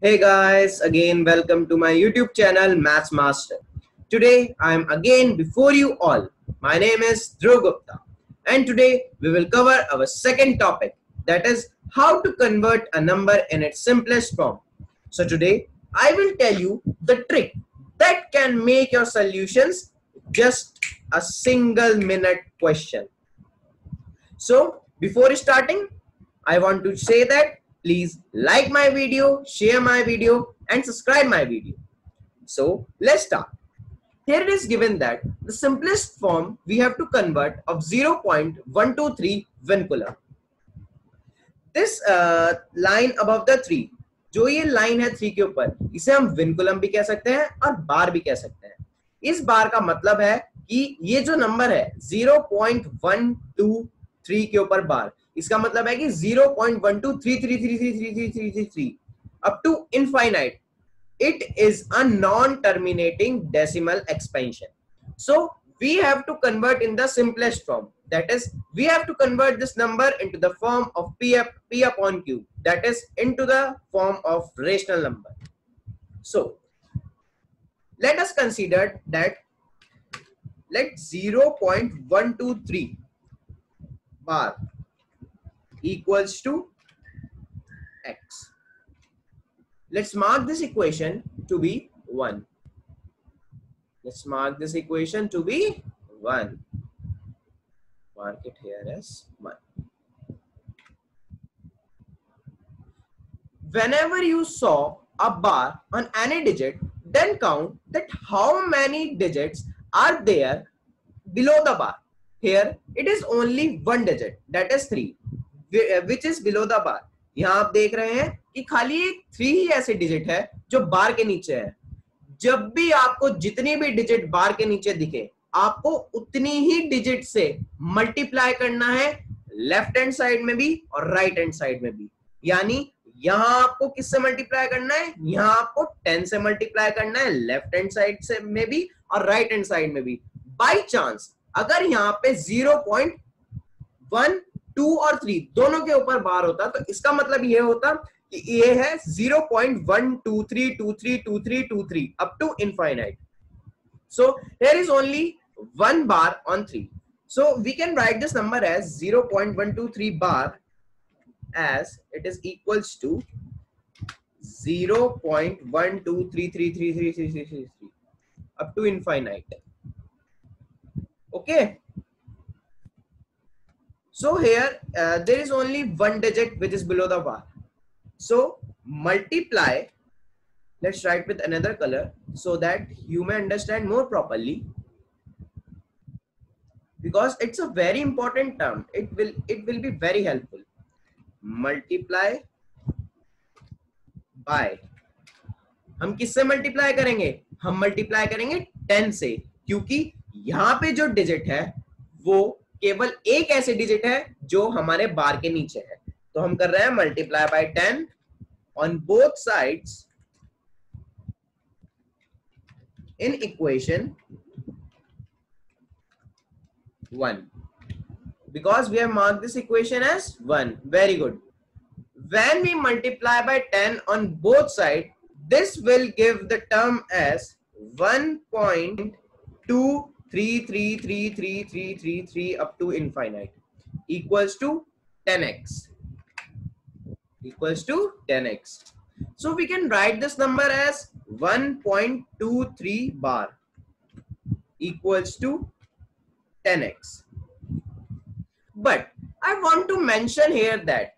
Hey guys, again welcome to my YouTube channel Maths Master. Today I am again before you all. My name is Dhruv Gupta and today we will cover our second topic that is how to convert a number in its simplest form. So today I will tell you the trick that can make your solutions just a single minute question. So before starting, I want to say that please like my video, share my video and subscribe my video. So let's start. Here it is given that the simplest form we have to convert of 0.123 Vincoulomb. This uh, line above the 3 जो ये line है three के ऊपर इसे हम vinculum भी कह सकते हैं और बार भी कह सकते हैं इस बार का मतलब है कि ये जो नंबर है 0.123 के ऊपर बार इसका मतलब है कि zero point one two three three three three three three three three three up to infinite it is a non terminating decimal expansion so we have to convert in the simplest form that is we have to convert this number into the form of p f p upon q that is into the form of rational number so let us consider that let 0.123 bar equals to x. Let's mark this equation to be 1. Let's mark this equation to be 1. Mark it here as 1. Whenever you saw a bar on any digit, then count that how many digits are there below the bar. Here, it is only one digit, that is 3. Which is below the bar यहाँ आप देख रहे हैं कि खाली three ही ऐसे digit है जो बार के नीचे है। जब भी आपको जितनी भी डिजिट बार के नीचे दिखे, आपको उतनी ही डिजिट से मल्टीप्लाई करना है लेफ़्ट हैंड साइड में भी और राइट हैंड साइड में भी। यानी यहाँ आपको किससे मल्टीप्लाई करना है? यहाँ आपको टेन से मल्टीप्लाई करना है लेफ़्ट हैंड साइड से में भी और राइट हैंड साइड में भी। बाई चांस अगर यहाँ पे ज़ीरो पॉइंट वन टू और थ्री दोनों के ऊपर बार होता तो इसका मतलब ये होता कि ये है zero point one two three two three two three two three up to infinite so here is only one bar on three so we can write this number as 0.123 bar as it is equals to 0.123333333 up to infinite okay So here uh, there is only one digit which is below the bar. So multiply. Let's write with another color so that you may understand more properly. Because it's a very important term. It will it will be very helpful. Multiply by हम किससे multiply करेंगे हम multiply करेंगे 10 से क्योंकि यहाँ पे जो डिजिट है वो केवल एक ऐसे डिजिट है जो हमारे बार के नीचे है। तो हम कर रहे हैं multiply by ten on both side in equation one because we have mark this equation as one very good when we multiply by ten on both side this will give the term as 1.2 three three three three three three three up to infinite equals to ten X equals to ten X so we can write this number as one point two three bar equals to ten X but I want to mention here that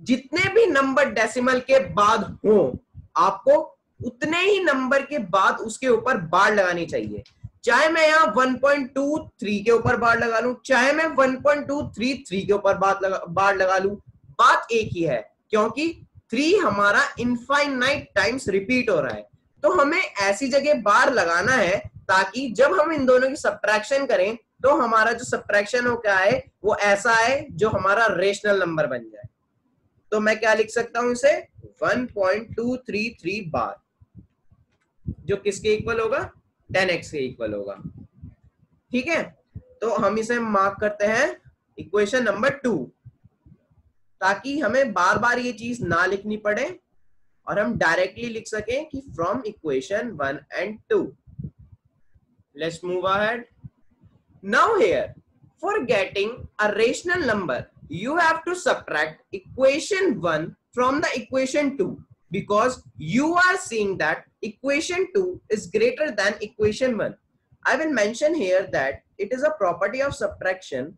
जितने भी number decimal के बाद हो, आपको उतने ही number के बाद उसके ऊपर बार लगानी चाहिए। चाहे मैं यहाँ 1.23 के ऊपर बार लगा लू, चाहे मैं 1.233 के ऊपर बात लगा बार लगा लू, बात एक ही है, क्योंकि थ्री हमारा इनफाइनाइट टाइम्स रिपीट हो रहा है। तो हमें ऐसी जगह बार लगाना है ताकि जब हम इन दोनों की सब्ट्रैक्शन करें तो हमारा जो सब्ट्रैक्शन हो क्या है वो ऐसा है जो हमारा रेशनल नंबर बन जाए। तो मैं क्या लिख सकता हूँ इसे? 1.233 बार। जो किसके इक्वल होगा? टेन एक्स के इक्वल होगा। ठीक है? तो हम इसे मार्क करते हैं इक्वेशन नंबर टू ताकि हमें बार बार ये चीज़ ना लिखनी पड़े और हम डायरेक्टली लिख सकें कि from equation one and two let's move ahead now here for getting a rational number you have to subtract equation 1 from the equation 2 because you are seeing that equation 2 is greater than equation 1 I will mention here that it is a property of subtraction.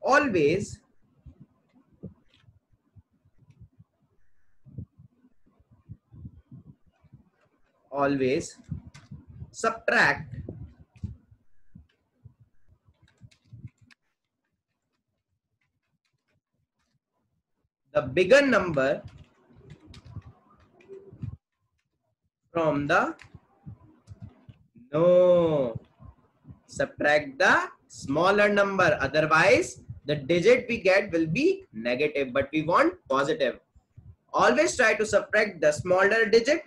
Always always subtract the bigger number from the no. Subtract the smaller number. Otherwise the digit we get will be negative but we want positive. Always try to subtract the smaller digit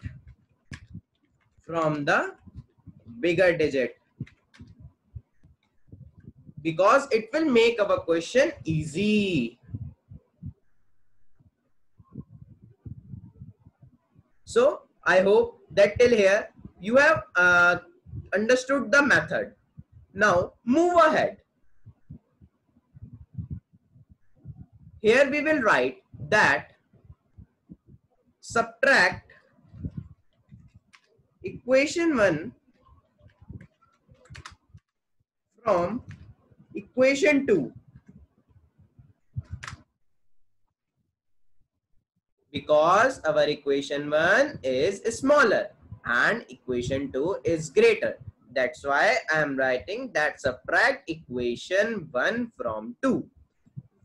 from the bigger digit. Because it will make our question easy so i hope that till here you have uh, understood the method. Now move ahead. Here we will write that subtract equation 1 from equation 2 because our equation 1 is smaller and equation 2 is greater. That's why I am writing that subtract equation 1 from 2.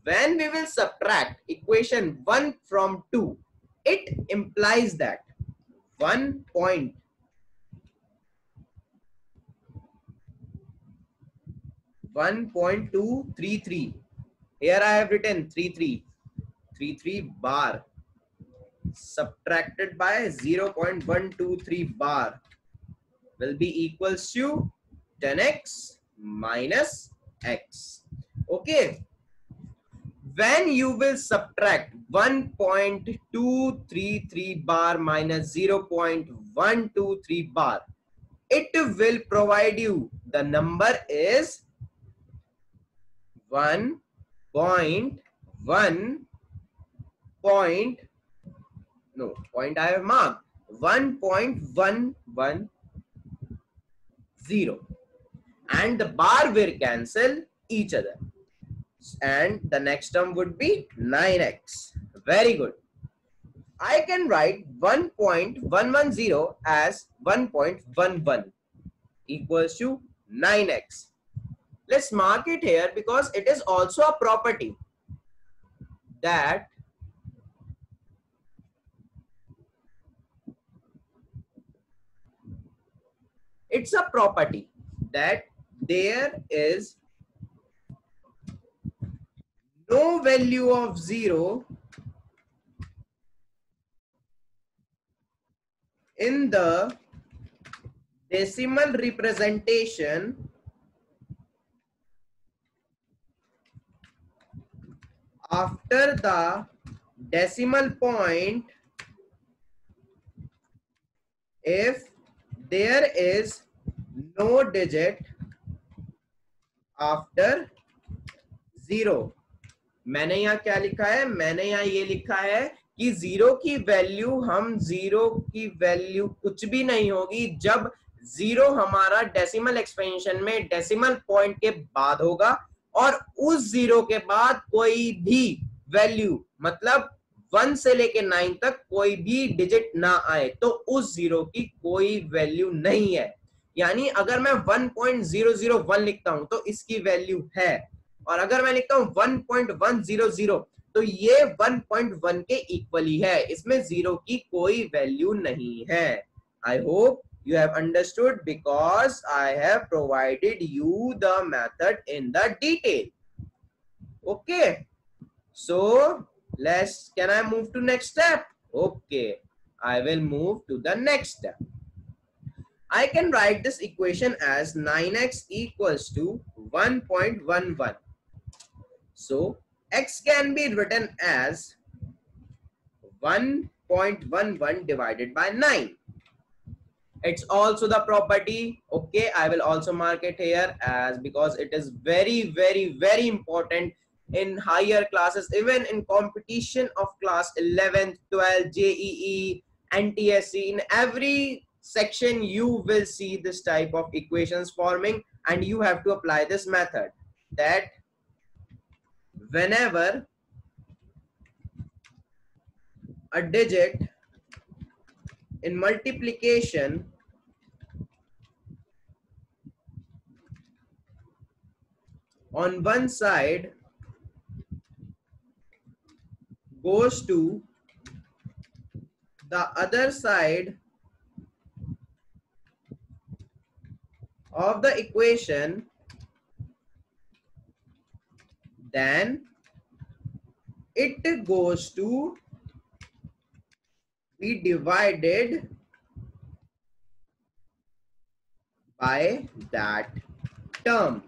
When we will subtract equation 1 from 2, it implies that 1 point one point two three three. Here I have written three three three three bar subtracted by 0.123 bar will be equals to 10x minus x. Okay. When you will subtract 1.233 bar minus 0.123 bar, it will provide you the number is 1.1 point no point I have marked. 1.110 and the bar will cancel each other. And the next term would be 9x very good. I can write 1.110 as 1.11 equals to 9x let's mark it here because it is also a property that it's a property that there is no value of 0 in the decimal representation after the decimal point if there is no digit after zero. मैंने यहाँ क्या लिखा है? मैंने यहाँ ये लिखा है कि ज़ीरो की वैल्यू हम ज़ीरो की वैल्यू कुछ भी नहीं होगी जब ज़ीरो हमारा डेसिमल एक्सपेंशन में डेसिमल पॉइंट के बाद होगा और उस ज़ीरो के बाद कोई भी वैल्यू मतलब वन से लेके नाइन तक कोई भी डिजिट ना आए तो उस ज़ीरो की कोई वैल्यू नहीं है। यानी अगर मैं 1.001 लिखता हूँ तो इसकी वैल्यू है। और अगर मैं लिखता हूँ 1.100 तो ये 1.1 के इक्वली है इसमें ज़ीरो की कोई वैल्यू नहीं है। I hope you have understood because I have provided you the method in the detail okay so let's can I move to next step okay I will move to the next step i can write this equation as 9x equals to 1.11 So x can be written as 1.11 divided by 9. It's also the property. Okay, I will also mark it here as because it is very, very, very important in higher classes, even in competition of class 11, 12, JEE, NTSE, in every section, you will see this type of equations forming and you have to apply this method that whenever a digit in multiplication on one side goes to the other side of the equation then it goes to be divided by that term.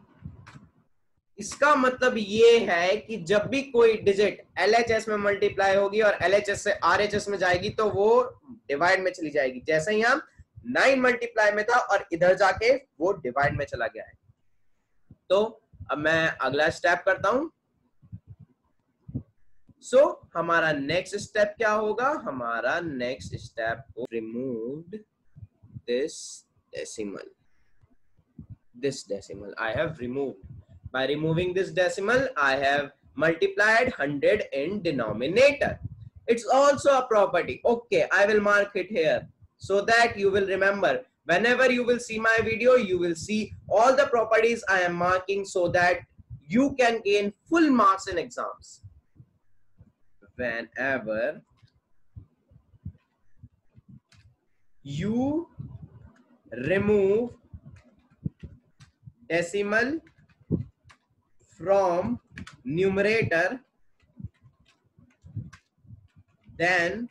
इसका मतलब ये है कि जब भी कोई digit L H S में multiply होगी और एल एच एस से आर एच एस में जाएगी तो वो डिवाइड में चली जाएगी। जैसे ही हम नाइन मल्टीप्लाई में था और इधर जाके वो डिवाइड में चला गया है। तो अब मैं अगला स्टेप करता हूँ। सो so, हमारा नेक्स्ट स्टेप क्या होगा? हमारा next step remove this decimal this decimal I have removed by removing this decimal i have multiplied 100 in denominator. It's also a property. Okay i will mark it here. So that you will remember. Whenever you will see my video you will see all the properties i am marking so that you can gain full marks in exams. Whenever you remove decimal from numerator then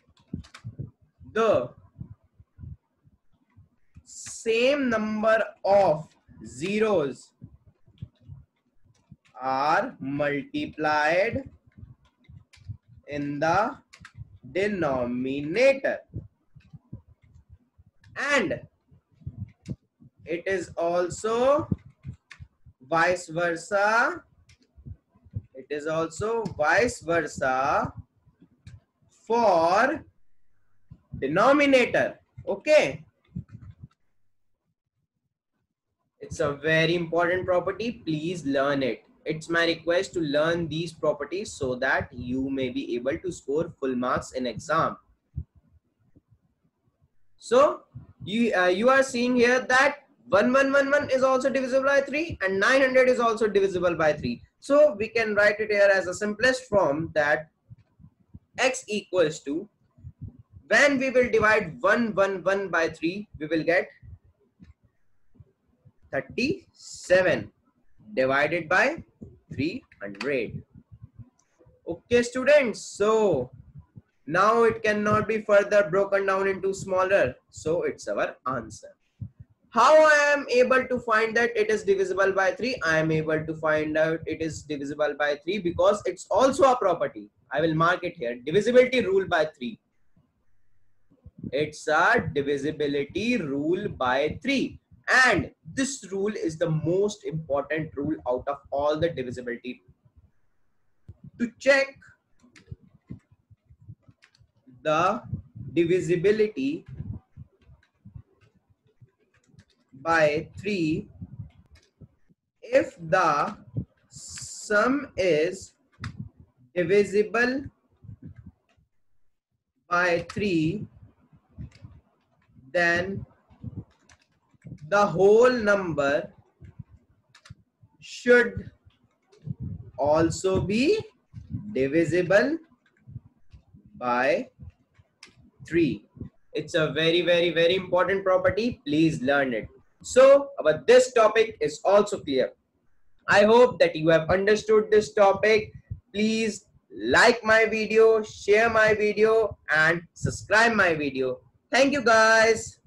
the same number of zeros are multiplied in the denominator. And it is also vice versa. It is also vice versa for denominator. Okay it's a very important property please learn it it's my request to learn these properties so that you may be able to score full marks in exam. So you, uh, you are seeing here that 1111 is also divisible by 3 and 900 is also divisible by 3. So we can write it here as a simplest form that x equals to when we will divide 111 by 3 we will get 37 divided by 300 okay students so now it cannot be further broken down into smaller. So it's our answer. How i am able to find that it is divisible by 3 i am able to find out it is divisible by 3 because it's also a property. I will mark it here. Divisibility rule by 3 it's a divisibility rule by 3 and this rule is the most important rule out of all the divisibility. To check the divisibility by 3 if the sum is divisible by 3 then the whole number should also be divisible by 3 it's a very very very important property. Please learn it. So about this topic is also clear. I hope that you have understood this topic. Please like my video share my video and subscribe my video. Thank you guys